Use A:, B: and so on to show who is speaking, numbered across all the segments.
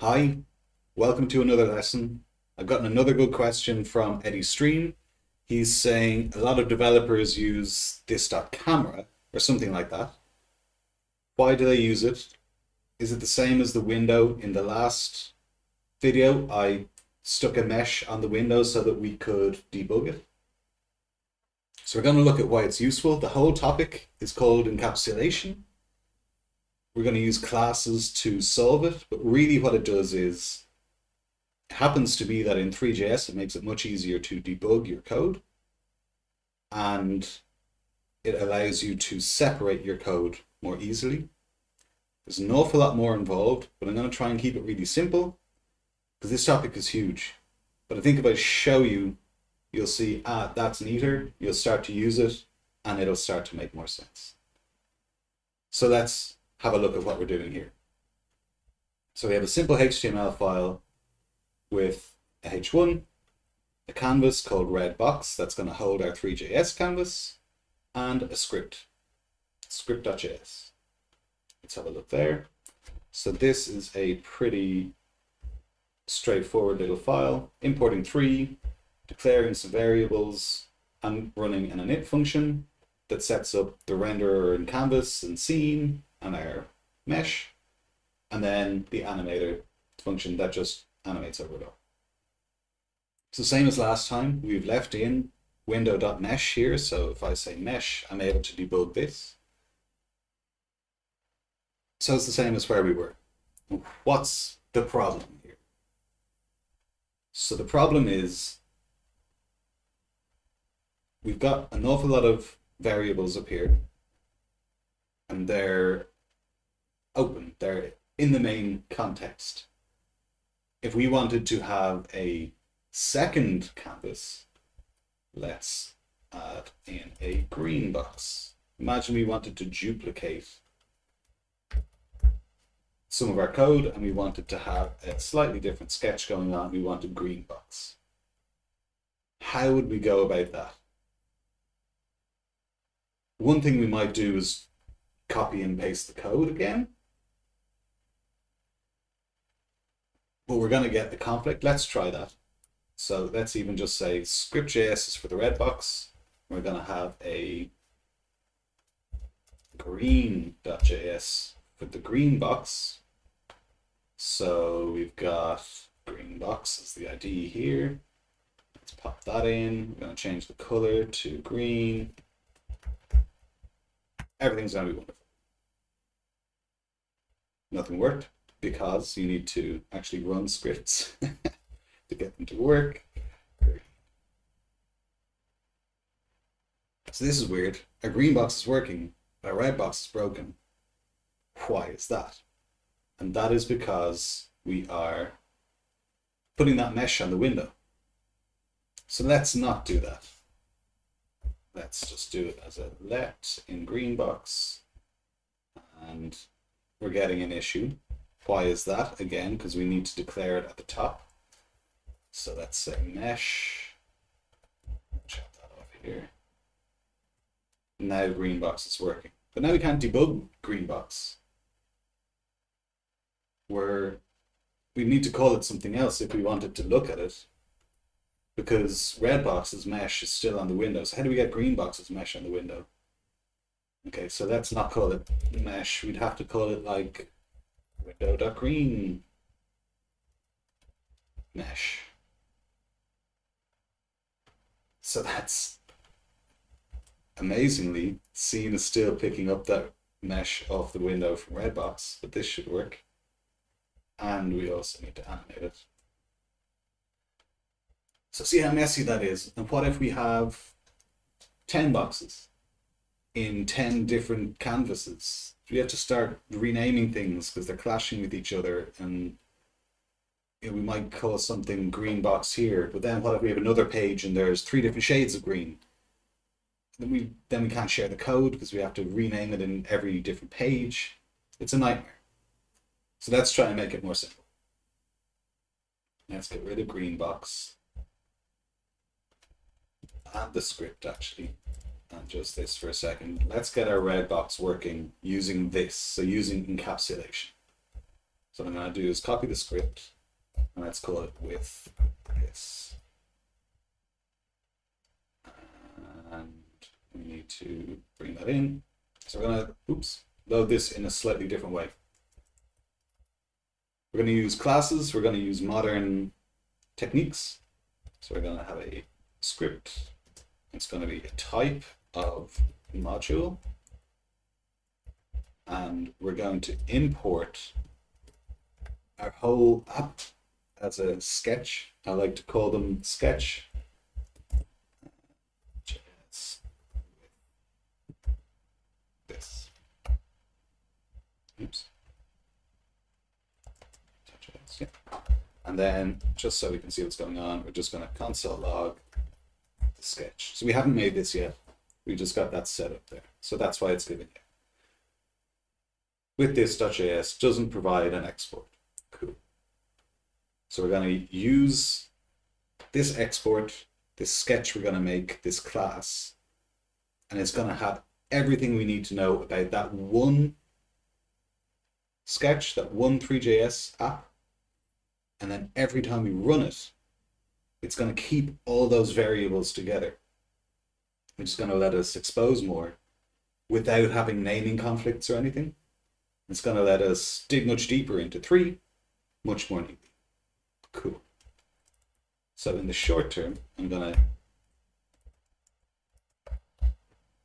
A: Hi, welcome to another lesson. I've gotten another good question from Eddy Stream. He's saying a lot of developers use this.camera or something like that. Why do they use it? Is it the same as the window in the last video? I stuck a mesh on the window so that we could debug it. So we're going to look at why it's useful. The whole topic is called encapsulation. We're going to use classes to solve it, but really what it does is it happens to be that in Three.js, it makes it much easier to debug your code and it allows you to separate your code more easily. There's an awful lot more involved, but I'm going to try and keep it really simple because this topic is huge. But I think if I show you, you'll see, ah, that's neater, you'll start to use it, and it'll start to make more sense. So let's have a look at what we're doing here. So we have a simple HTML file with a h1, a canvas called red box that's going to hold our Three.js canvas, and a script, script.js. Let's have a look there. So this is a pretty straightforward little file, importing three, declaring some variables, and running an init function that sets up the renderer in canvas and scene and our mesh, and then the animator function that just animates over it all. So same as last time, we've left in window.mesh here, so if I say mesh, I'm able to debug this. So it's the same as where we were. What's the problem here? So the problem is we've got an awful lot of variables up here and they're open, they're in the main context. If we wanted to have a second canvas, let's add in a green box. Imagine we wanted to duplicate some of our code and we wanted to have a slightly different sketch going on. We wanted green box. How would we go about that? One thing we might do is copy and paste the code again. But we're going to get the conflict. Let's try that. So let's even just say script.js is for the red box. We're going to have a green.js for the green box. So we've got green box as the ID here. Let's pop that in. We're going to change the color to green. Everything's going to be wonderful. Nothing worked because you need to actually run scripts to get them to work. So this is weird. A green box is working, but a red box is broken. Why is that? And that is because we are putting that mesh on the window. So let's not do that. Let's just do it as a let in green box. And we're getting an issue. Why is that? Again, because we need to declare it at the top. So let's say mesh. Chop that off here. Now Greenbox is working. But now we can't debug Greenbox. Where we need to call it something else if we wanted to look at it. Because Redbox's mesh is still on the window. So how do we get green Greenbox's mesh on the window? Okay, so let's not call it mesh. We'd have to call it like window.green mesh. So that's amazingly, scene is still picking up that mesh off the window from Redbox, but this should work. And we also need to animate it. So see how messy that is. And what if we have 10 boxes in 10 different canvases? We have to start renaming things because they're clashing with each other and you know, we might call something green box here, but then what if we have another page and there's three different shades of green? Then we then we can't share the code because we have to rename it in every different page. It's a nightmare. So let's try and make it more simple. Let's get rid of green box and the script actually and just this for a second. Let's get our red box working using this, so using encapsulation. So what I'm going to do is copy the script and let's call it with this. And we need to bring that in. So we're going to, oops, load this in a slightly different way. We're going to use classes. We're going to use modern techniques. So we're going to have a script. It's going to be a type of module. And we're going to import our whole app as a sketch. I like to call them sketch. This. Oops. And then, just so we can see what's going on, we're just going to console log the sketch. So we haven't made this yet. We just got that set up there. So that's why it's giving it. With this, this.js doesn't provide an export. Cool. So we're going to use this export, this sketch we're going to make, this class, and it's going to have everything we need to know about that one sketch, that one Three.js app. And then every time we run it, it's going to keep all those variables together, which is going to let us expose more without having naming conflicts or anything. It's going to let us dig much deeper into three, much more neatly. Cool. So in the short term, I'm going to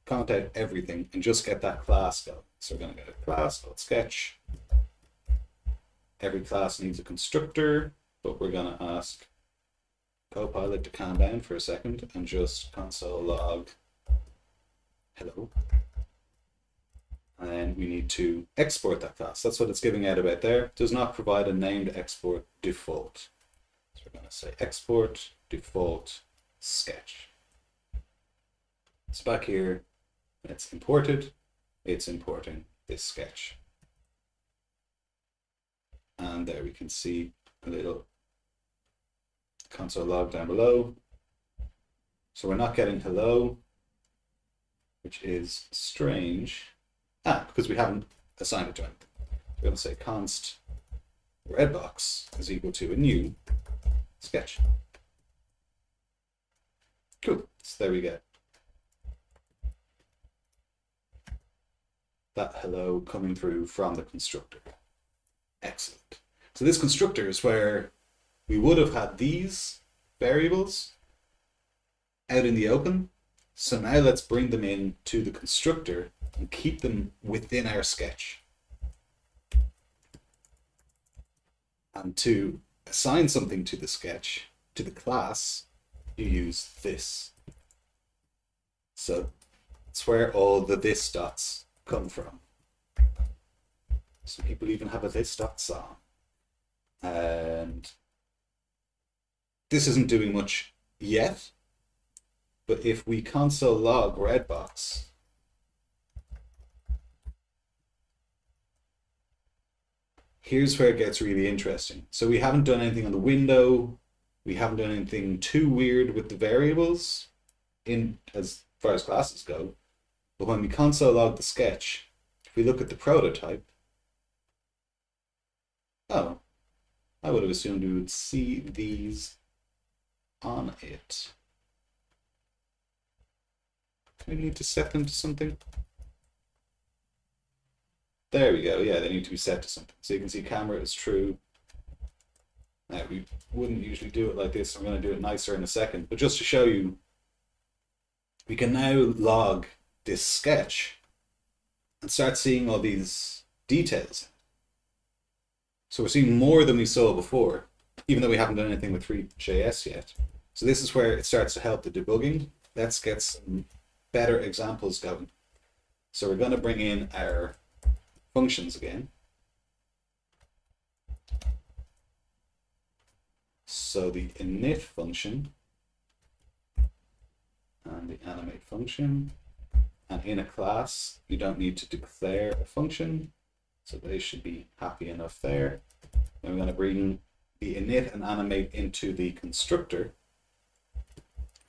A: count out everything and just get that class going. So we're going to get a class called sketch. Every class needs a constructor, but we're going to ask Copilot to calm down for a second and just console log hello. And we need to export that class. That's what it's giving out about there. Does not provide a named export default. So we're going to say export default sketch. It's back here. It's imported. It's importing this sketch. And there we can see a little console log down below. So we're not getting hello, which is strange. Ah, because we haven't assigned it to anything. We're going to say const redbox is equal to a new sketch. Cool. So there we go. That hello coming through from the constructor. Excellent. So this constructor is where we would have had these variables out in the open. So now let's bring them in to the constructor and keep them within our sketch. And to assign something to the sketch, to the class, you use this. So it's where all the this dots come from. Some people even have a this dot song. And this isn't doing much yet, but if we console log redbox, here's where it gets really interesting. So we haven't done anything on the window. We haven't done anything too weird with the variables in as far as classes go. But when we console log the sketch, if we look at the prototype, oh, I would have assumed we would see these on it. We need to set them to something? There we go. Yeah, they need to be set to something. So you can see camera is true. Now, we wouldn't usually do it like this. I'm going to do it nicer in a second. But just to show you, we can now log this sketch and start seeing all these details. So we're seeing more than we saw before, even though we haven't done anything with Three.js yet. So this is where it starts to help the debugging. Let's get some better examples going. So we're going to bring in our functions again. So the init function and the animate function. And in a class, you don't need to declare a function. So they should be happy enough there. Then we're going to bring the init and animate into the constructor.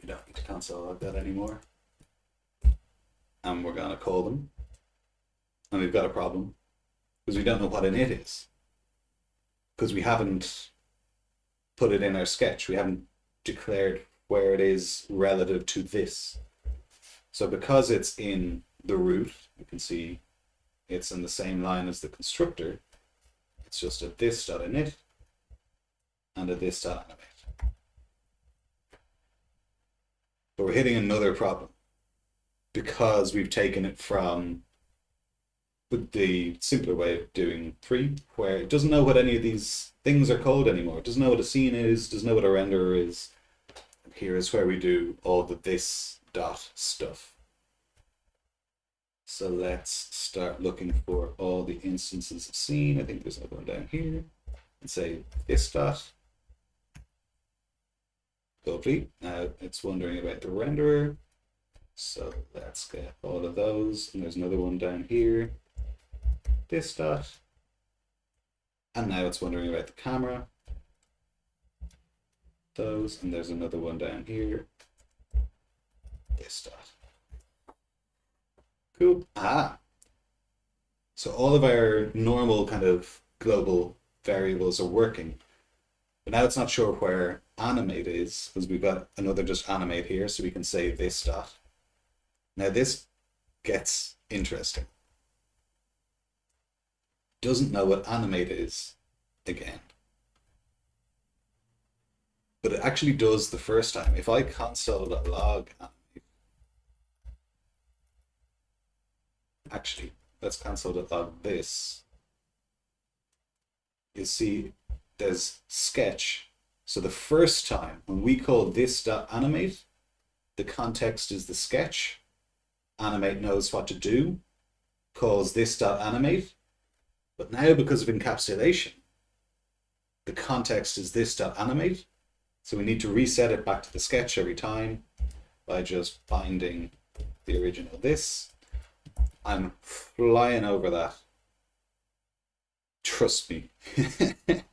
A: We don't need to console log that anymore. And we're going to call them and we've got a problem because we don't know what init is. because we haven't put it in our sketch. We haven't declared where it is relative to this. So because it's in the root, you can see it's in the same line as the constructor. It's just a this dot init and a this.animate. But we're hitting another problem because we've taken it from with the simpler way of doing three, where it doesn't know what any of these things are called anymore. It doesn't know what a scene is, doesn't know what a renderer is. here is where we do all the this dot stuff. So let's start looking for all the instances of scene. I think there's another one down here. And say this dot. Lovely. Now it's wondering about the renderer. So let's get all of those. And there's another one down here. This dot. And now it's wondering about the camera. Those. And there's another one down here. This dot. Cool. Ah. So all of our normal kind of global variables are working. But now it's not sure where animate is, because we've got another just animate here, so we can say this dot. Now this gets interesting. Doesn't know what animate is again. But it actually does the first time. If I console.log animate, um, actually, let's console.log this. You see there's sketch. So the first time when we call this animate, the context is the sketch. Animate knows what to do, calls this dot animate. But now because of encapsulation, the context is this dot animate. So we need to reset it back to the sketch every time by just binding the original this. I'm flying over that. Trust me.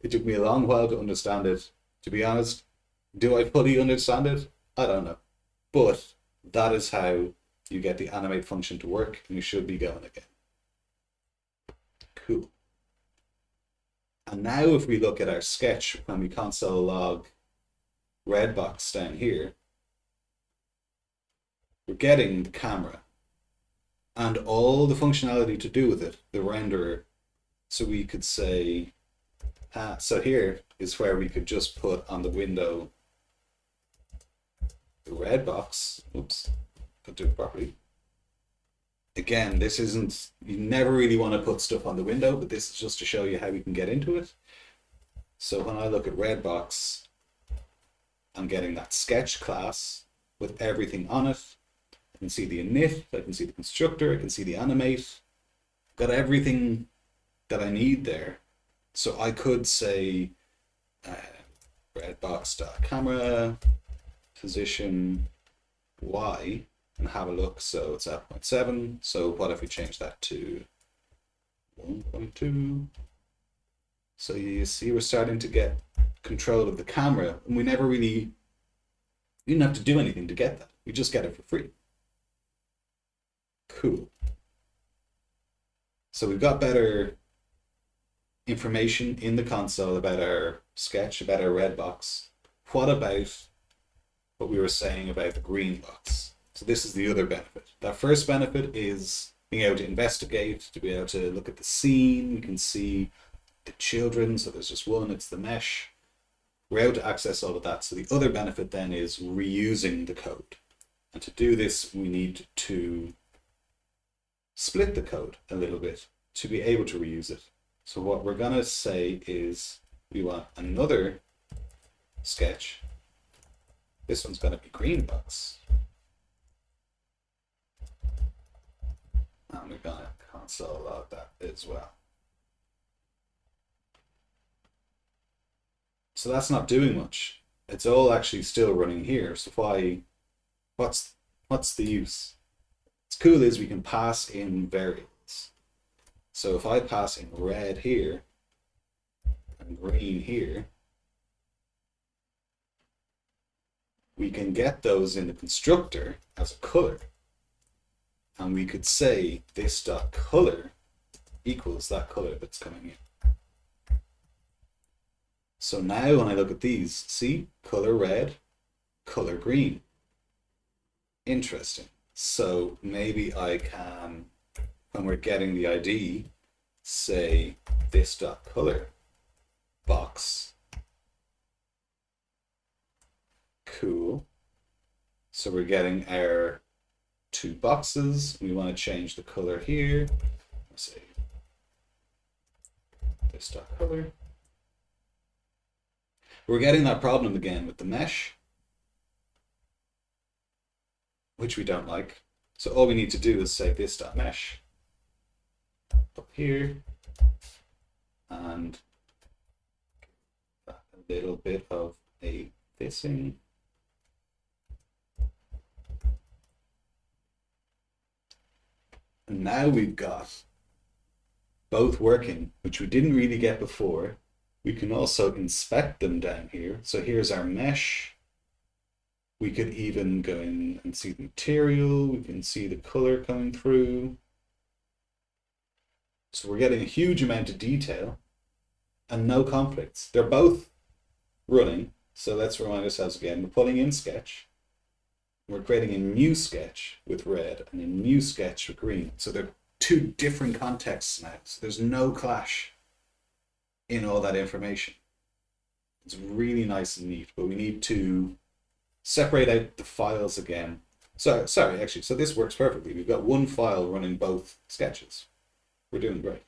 A: It took me a long while to understand it. To be honest, do I fully understand it? I don't know. But that is how you get the animate function to work, and you should be going again. Cool. And now if we look at our sketch, when we console log red box down here, we're getting the camera and all the functionality to do with it, the renderer. So we could say uh, so here is where we could just put on the window the red box. Oops, could do it properly. Again, this isn't, you never really want to put stuff on the window, but this is just to show you how we can get into it. So when I look at Redbox, I'm getting that sketch class with everything on it. I can see the init, I can see the constructor, I can see the animate. Got everything that I need there. So I could say uh, redbox.camera position y and have a look. So it's at 0.7. So what if we change that to 1.2? So you see we're starting to get control of the camera and we never really you didn't have to do anything to get that. We just get it for free. Cool. So we've got better information in the console about our sketch, about our red box. What about what we were saying about the green box? So this is the other benefit. That first benefit is being able to investigate, to be able to look at the scene. You can see the children, so there's just one, it's the mesh. We're able to access all of that. So the other benefit then is reusing the code. And to do this, we need to split the code a little bit to be able to reuse it. So what we're going to say is we want another sketch. This one's going to be green box. And we're to console log that as well. So that's not doing much. It's all actually still running here. So why, what's, what's the use? What's cool is we can pass in variables. So if I pass in red here and green here, we can get those in the constructor as a color. And we could say this dot color equals that color that's coming in. So now when I look at these, see, color red, color green. Interesting. So maybe I can, when we're getting the ID, say this dot color box. Cool. So we're getting our two boxes. We want to change the color here. Let's say this dot color. We're getting that problem again with the mesh, which we don't like. So all we need to do is say this dot mesh up here and a little bit of a thissing. And now we've got both working, which we didn't really get before. We can also inspect them down here. So here's our mesh. We could even go in and see the material. We can see the color coming through. So we're getting a huge amount of detail and no conflicts. They're both running. So let's remind ourselves again, we're pulling in sketch. We're creating a new sketch with red and a new sketch with green. So they're two different contexts now. So there's no clash in all that information. It's really nice and neat, but we need to separate out the files again. So sorry, actually, so this works perfectly. We've got one file running both sketches. We're doing great.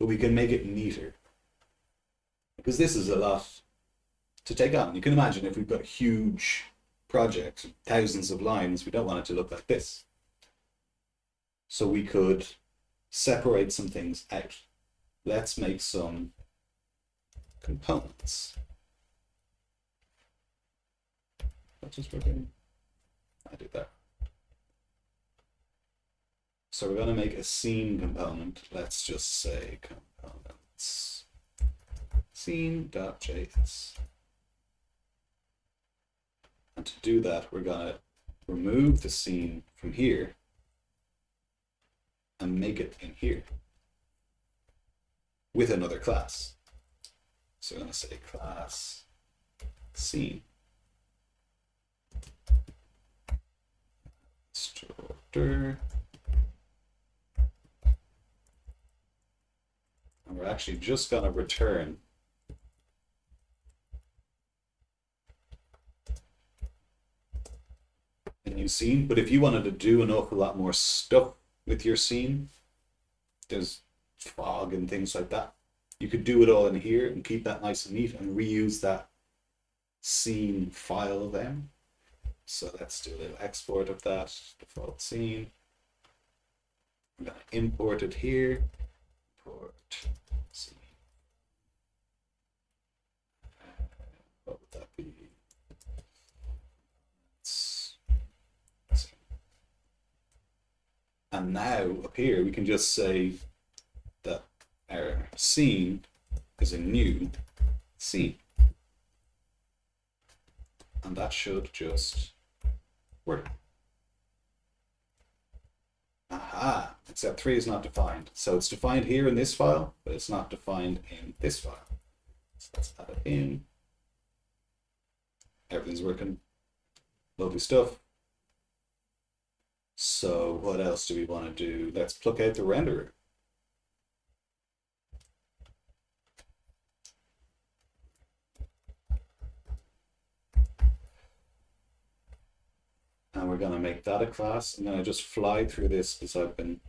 A: But we can make it neater. Because this is a lot to take on. You can imagine if we've got huge project, thousands of lines, we don't want it to look like this. So we could separate some things out. Let's make some components. What just working? I did that. So we're going to make a scene component. Let's just say components scene.js. To do that, we're going to remove the scene from here and make it in here with another class. So we're going to say class scene. Instructor. And we're actually just going to return new scene. But if you wanted to do an awful lot more stuff with your scene, there's fog and things like that. You could do it all in here and keep that nice and neat and reuse that scene file then. So let's do a little export of that default scene. I'm going to import it here. Import scene. What would that be? And now up here, we can just say that our scene is a new scene. And that should just work. Aha, except 3 is not defined. So it's defined here in this file, but it's not defined in this file. So let's add it in. Everything's working. Lovely stuff. So what else do we want to do? Let's pluck out the renderer. And we're going to make that a class. I'm going to just fly through this because I've been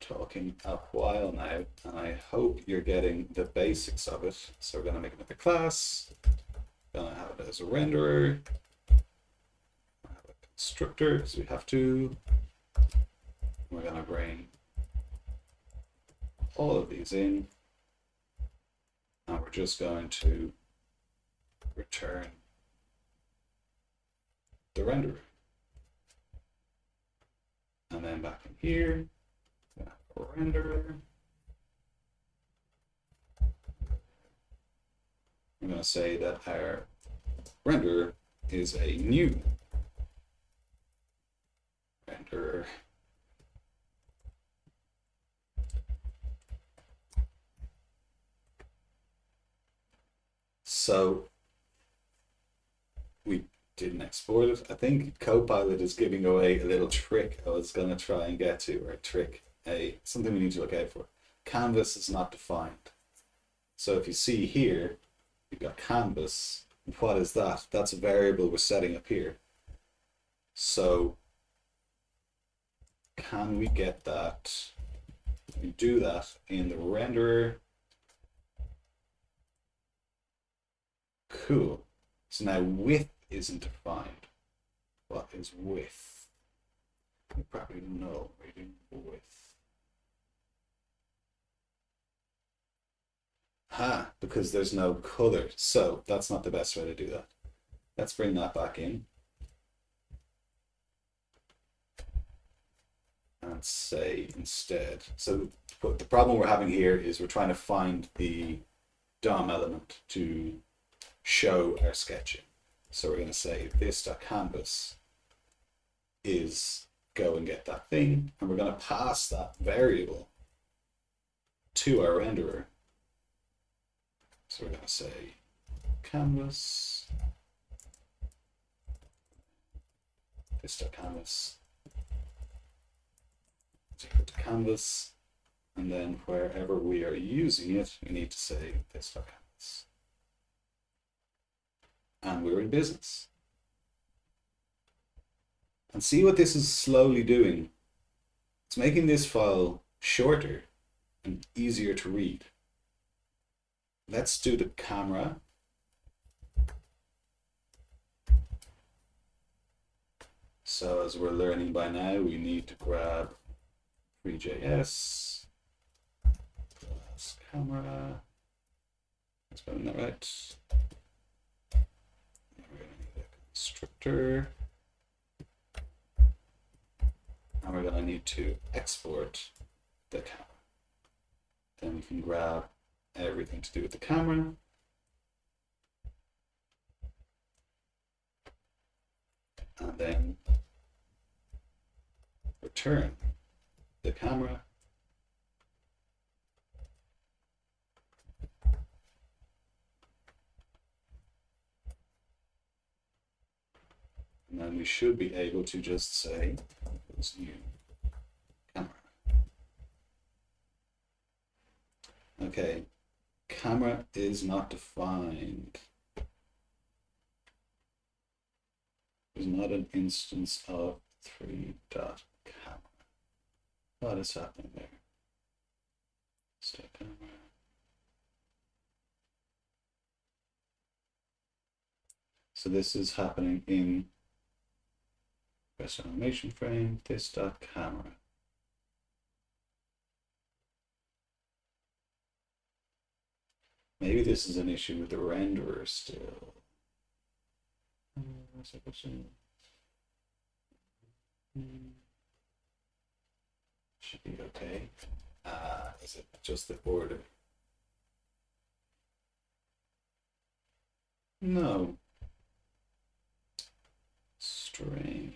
A: talking a while now. And I hope you're getting the basics of it. So we're going to make another class. Going to have it as a renderer. Constructor, so we have to. We're going to bring all of these in. And we're just going to return the renderer. And then back in here, renderer. I'm going to say that our renderer is a new renderer. So we didn't export it. I think Copilot is giving away a little trick I was going to try and get to, or a trick, a something we need to look out for. Canvas is not defined. So if you see here, you've got canvas. What is that? That's a variable we're setting up here. So can we get that? We do that in the renderer. Cool. So now width isn't defined. What is width? You probably know reading width. Ha, because there's no color. So that's not the best way to do that. Let's bring that back in. And say instead. So the problem we're having here is we're trying to find the DOM element to show our sketching. So we're going to say this.canvas is go and get that thing, and we're going to pass that variable to our renderer. So we're going to say canvas this.canvas is to canvas, and then wherever we are using it, we need to say this.canvas and we're in business. And see what this is slowly doing. It's making this file shorter and easier to read. Let's do the camera. So as we're learning by now, we need to grab Three.js plus camera. That's spelling that right. Now we're going to need a constructor. And we're going to need to export the camera. Then we can grab everything to do with the camera. And then return the camera And then we should be able to just say, this new camera. Okay, camera is not defined. There's not an instance of three dot camera. What is happening there? Step camera. So this is happening in Press animation frame, this dot camera. Maybe this is an issue with the renderer still. Hmm, Should be okay. Uh, is it just the border? No. Strange.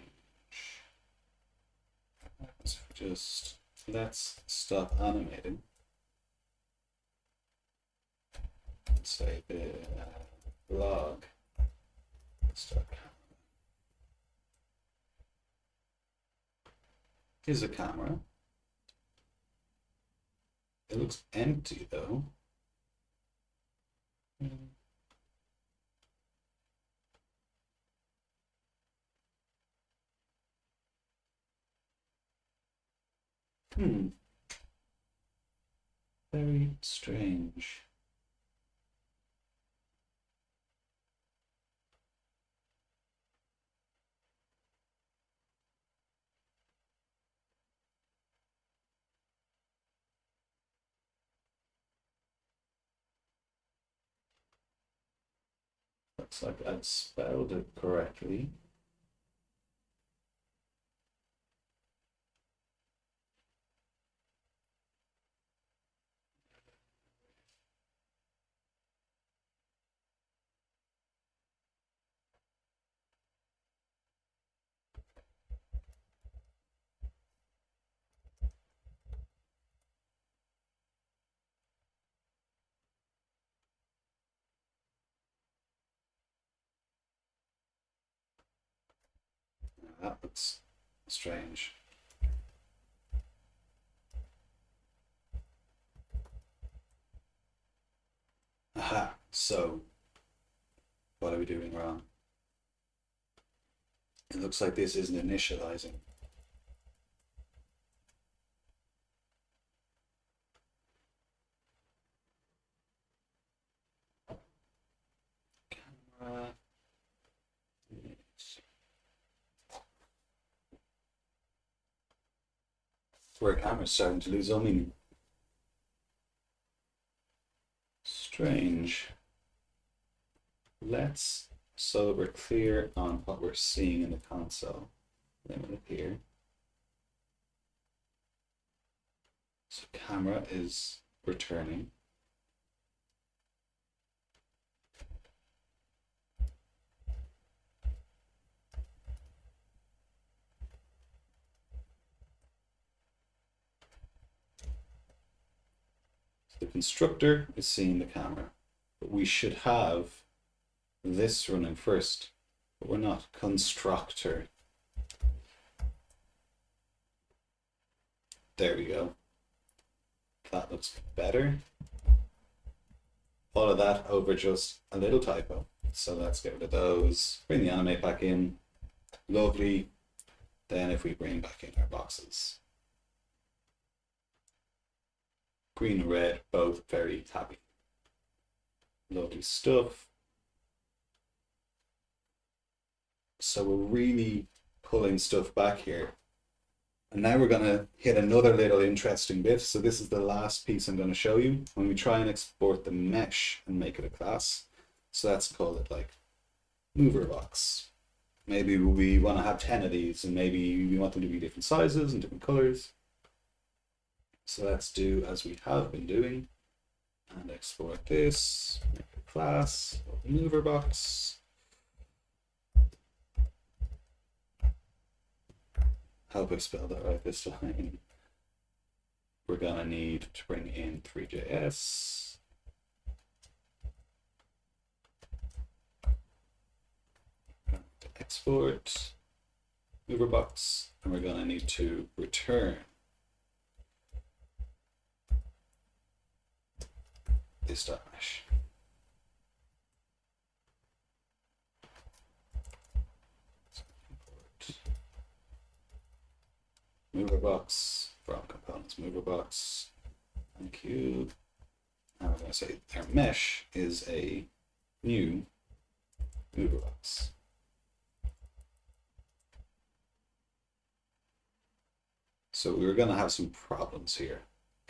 A: So just let's stop animating. Let's say the uh, log start. Here's a camera. It looks empty though. Mm. Hmm. Very strange. Like I've spelled it correctly. That looks strange. Aha, so what are we doing wrong? It looks like this isn't initializing. Camera. Where camera's starting to lose all meaning. Strange. Let's, so that we're clear on what we're seeing in the console, limit it here. So camera is returning. the constructor is seeing the camera, but we should have this running first, but we're not. Constructor. There we go. That looks better. All of that over just a little typo. So let's get rid of those. Bring the animate back in. Lovely. Then if we bring back in our boxes. Green and red, both very happy. Lovely stuff. So we're really pulling stuff back here. And now we're going to hit another little interesting bit. So this is the last piece I'm going to show you. When we try and export the mesh and make it a class. So let's call it like mover box. Maybe we want to have 10 of these and maybe we want them to be different sizes and different colors. So let's do as we have been doing and export this, make a class, mover box. Hope I spelled that right this time. We're gonna need to bring in Three.js. Export mover box, and we're gonna need to return this mesh. Mover box from components mover box. Thank you. Now we're going to say our mesh is a new mover box. So we're going to have some problems here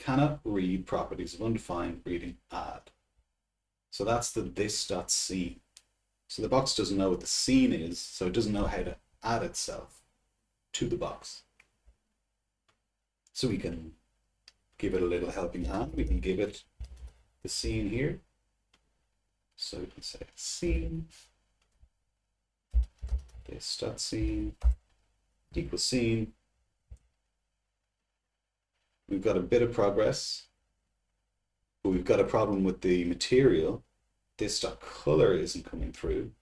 A: cannot read properties of undefined reading add. So that's the this.scene. So the box doesn't know what the scene is, so it doesn't know how to add itself to the box. So we can give it a little helping hand. We can give it the scene here. So we can say scene, this dot scene equals scene, we've got a bit of progress, but we've got a problem with the material. This dot color isn't coming through.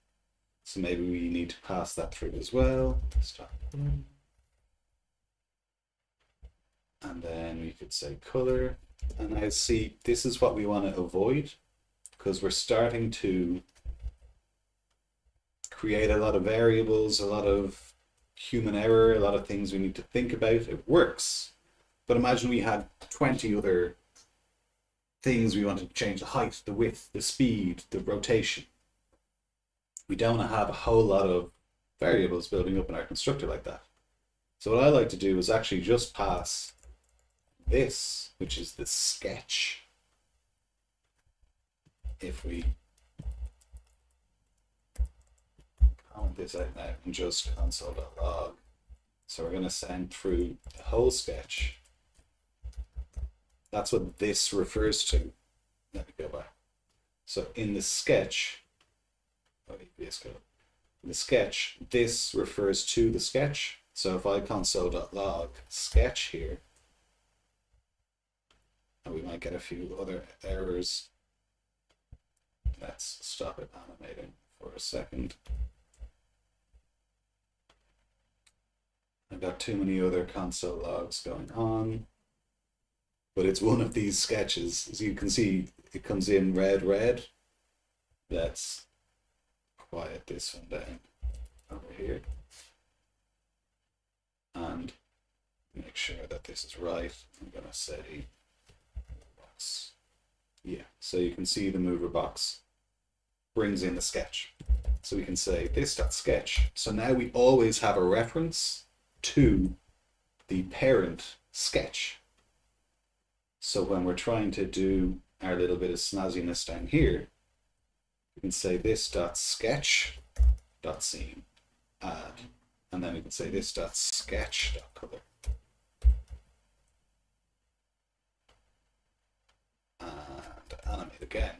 A: So maybe we need to pass that through as well. And then we could say color. And I see this is what we want to avoid because we're starting to create a lot of variables, a lot of human error, a lot of things we need to think about. It works, but imagine we had 20 other things we wanted to change the height, the width, the speed, the rotation. We don't want to have a whole lot of variables building up in our constructor like that. So what I like to do is actually just pass this, which is the sketch. If we comment this out now and just console.log. So we're going to send through the whole sketch that's what this refers to. Let me go back. So in the sketch, oh. In the sketch, this refers to the sketch. So if I console.log sketch here, and we might get a few other errors. Let's stop it animating for a second. I've got too many other console logs going on. But it's one of these sketches. As you can see, it comes in red, red. Let's quiet this one down over here. And make sure that this is right. I'm going to say box. Yeah, so you can see the mover box brings in the sketch. So we can say this dot sketch. So now we always have a reference to the parent sketch. So when we're trying to do our little bit of snazziness down here, we can say this dot sketch dot scene add, and then we can say this dot sketch dot color. And animate again.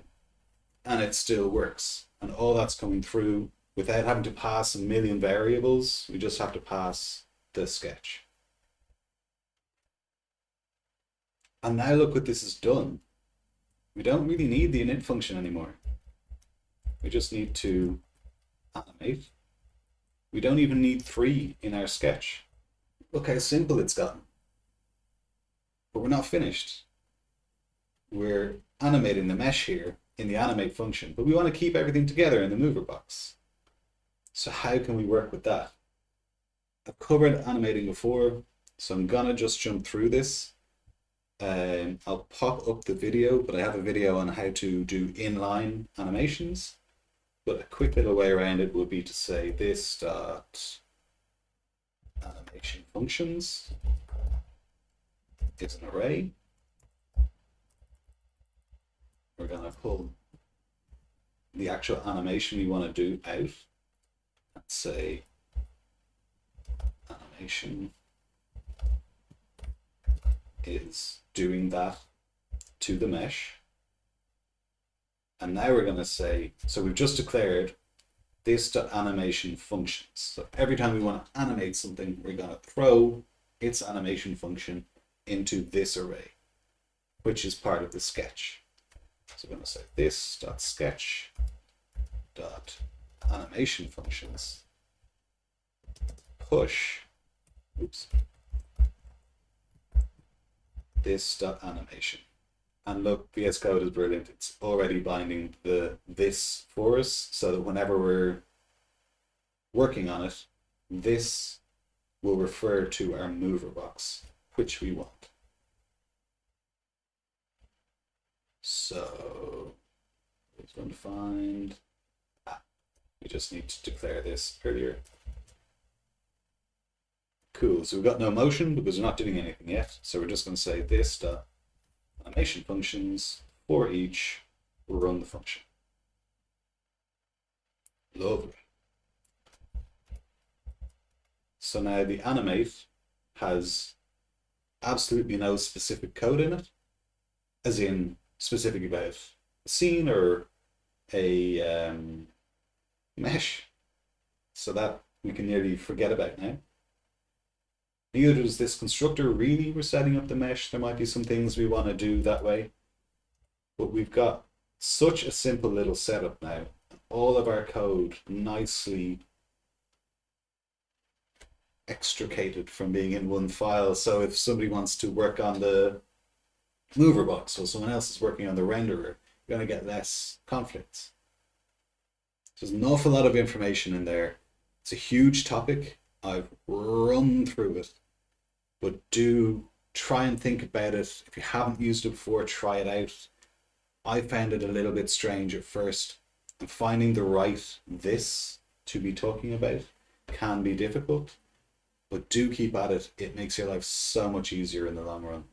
A: And it still works. And all that's coming through without having to pass a million variables. We just have to pass the sketch. And now look what this has done. We don't really need the init function anymore. We just need to animate. We don't even need three in our sketch. Look how simple it's gotten. But we're not finished. We're animating the mesh here in the animate function, but we want to keep everything together in the mover box. So how can we work with that? I've covered animating before, so I'm gonna just jump through this. Um, I'll pop up the video, but I have a video on how to do inline animations. But a quick little way around it would be to say this animation functions is an array. We're gonna pull the actual animation we want to do out and say animation is doing that to the mesh. And now we're going to say, so we've just declared this animation functions. So every time we want to animate something, we're going to throw its animation function into this array, which is part of the sketch. So we're going to say this dot sketch dot animation functions push oops this animation. And look VS Code is brilliant. It's already binding the this for us so that whenever we're working on it this will refer to our mover box which we want. So it's going to find ah, we just need to declare this earlier. Cool, so we've got no motion because we're not doing anything yet. So we're just going to say this dot animation functions for each run the function. Lovely. So now the animate has absolutely no specific code in it, as in specific about a scene or a um, mesh. So that we can nearly forget about now. Neither does this constructor really we're setting up the mesh. There might be some things we want to do that way. But we've got such a simple little setup now. All of our code nicely extricated from being in one file. So if somebody wants to work on the mover box while someone else is working on the renderer, you're going to get less conflicts. There's an awful lot of information in there. It's a huge topic. I've run through it. But do try and think about it. If you haven't used it before, try it out. I found it a little bit strange at first. And finding the right this to be talking about can be difficult. But do keep at it. It makes your life so much easier in the long run.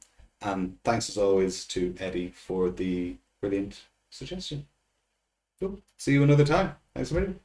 A: And thanks as always to Eddy for the brilliant suggestion. Cool. See you another time. Thanks a million.